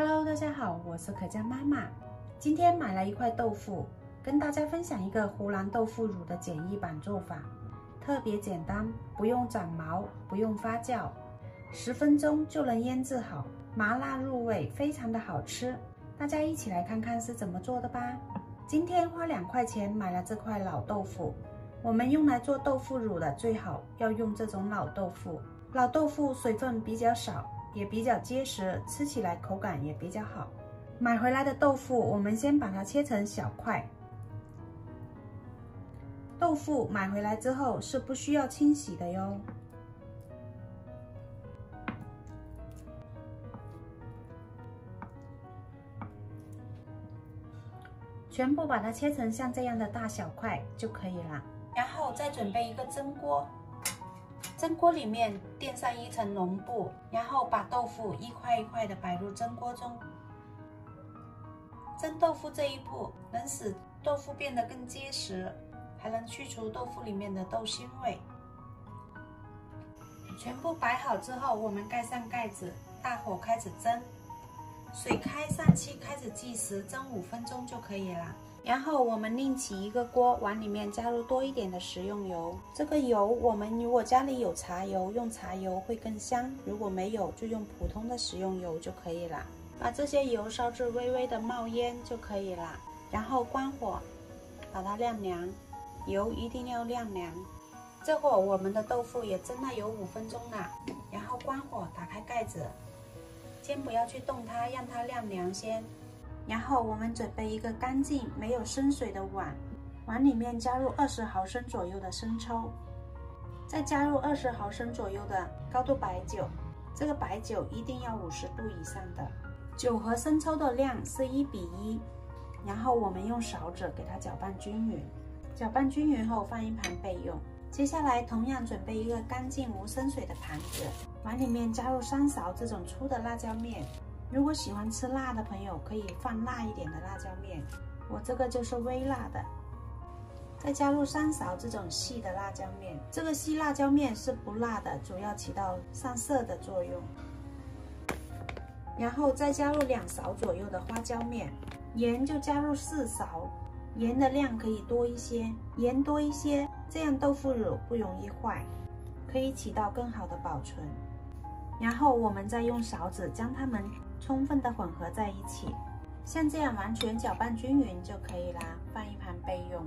Hello，大家好，我是可佳妈妈。今天买了一块豆腐，跟大家分享一个湖南豆腐乳的简易版做法，特别简单，不用长毛，不用发酵，十分钟就能腌制好，麻辣入味，非常的好吃。大家一起来看看是怎么做的吧。今天花两块钱买了这块老豆腐，我们用来做豆腐乳的最好要用这种老豆腐，老豆腐水分比较少。也比较结实，吃起来口感也比较好。买回来的豆腐，我们先把它切成小块。豆腐买回来之后是不需要清洗的哟。全部把它切成像这样的大小块就可以了。然后再准备一个蒸锅。蒸锅里面垫上一层绒布，然后把豆腐一块一块的摆入蒸锅中。蒸豆腐这一步能使豆腐变得更结实，还能去除豆腐里面的豆腥味。全部摆好之后，我们盖上盖子，大火开始蒸。水开上气，开始计时，蒸五分钟就可以了。然后我们另起一个锅，往里面加入多一点的食用油。这个油，我们如果家里有茶油，用茶油会更香；如果没有，就用普通的食用油就可以了。把这些油烧至微微的冒烟就可以了。然后关火，把它晾凉。油一定要晾凉。这会我们的豆腐也蒸了有五分钟了。然后关火，打开盖子，先不要去动它，让它晾凉先。然后我们准备一个干净没有生水的碗，碗里面加入二十毫升左右的生抽，再加入二十毫升左右的高度白酒，这个白酒一定要五十度以上的，酒和生抽的量是一比一。然后我们用勺子给它搅拌均匀，搅拌均匀后放一旁备用。接下来同样准备一个干净无生水的盘子，碗里面加入三勺这种粗的辣椒面。如果喜欢吃辣的朋友，可以放辣一点的辣椒面，我这个就是微辣的。再加入三勺这种细的辣椒面，这个细辣椒面是不辣的，主要起到上色的作用。然后再加入两勺左右的花椒面，盐就加入四勺，盐的量可以多一些，盐多一些，这样豆腐乳不容易坏，可以起到更好的保存。然后我们再用勺子将它们。充分的混合在一起，像这样完全搅拌均匀就可以啦，放一旁备用。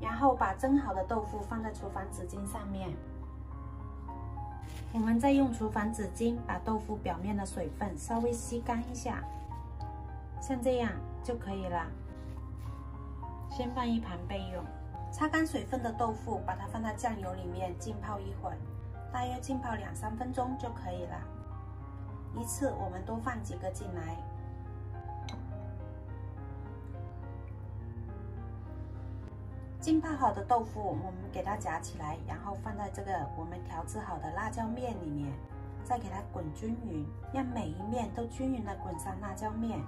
然后把蒸好的豆腐放在厨房纸巾上面，我们再用厨房纸巾把豆腐表面的水分稍微吸干一下，像这样就可以了。先放一旁备用。擦干水分的豆腐，把它放在酱油里面浸泡一会儿，大约浸泡两三分钟就可以了。一次我们多放几个进来。浸泡好的豆腐，我们给它夹起来，然后放在这个我们调制好的辣椒面里面，再给它滚均匀，让每一面都均匀的滚上辣椒面。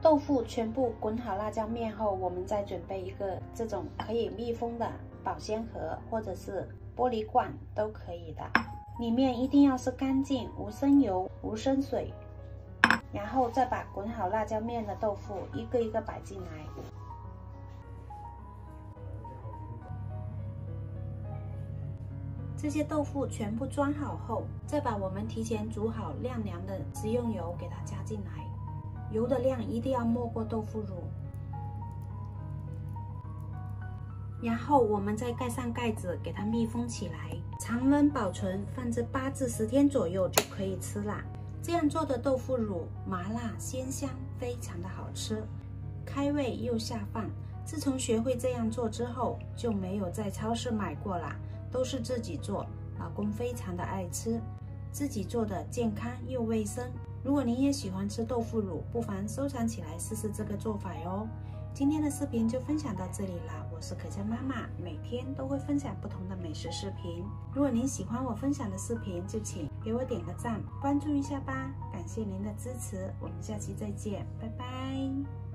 豆腐全部滚好辣椒面后，我们再准备一个这种可以密封的保鲜盒，或者是。玻璃罐都可以的，里面一定要是干净、无生油、无生水。然后再把滚好辣椒面的豆腐一个一个摆进来。这些豆腐全部装好后，再把我们提前煮好晾凉的食用油给它加进来，油的量一定要没过豆腐乳。然后我们再盖上盖子，给它密封起来，常温保存，放置八至十天左右就可以吃啦。这样做的豆腐乳麻辣鲜香，非常的好吃，开胃又下饭。自从学会这样做之后，就没有在超市买过啦，都是自己做。老公非常的爱吃，自己做的健康又卫生。如果您也喜欢吃豆腐乳，不妨收藏起来试试这个做法哟。今天的视频就分享到这里了，我是可佳妈妈，每天都会分享不同的美食视频。如果您喜欢我分享的视频，就请给我点个赞，关注一下吧，感谢您的支持，我们下期再见，拜拜。